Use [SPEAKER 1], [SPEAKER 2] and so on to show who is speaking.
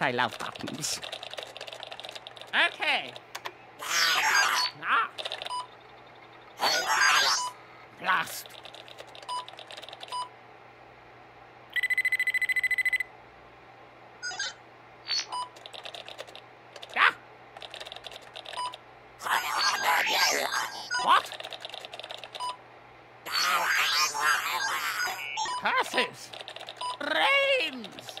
[SPEAKER 1] I love buttons.
[SPEAKER 2] Okay. Ah. Blast. What? Curses! Rains!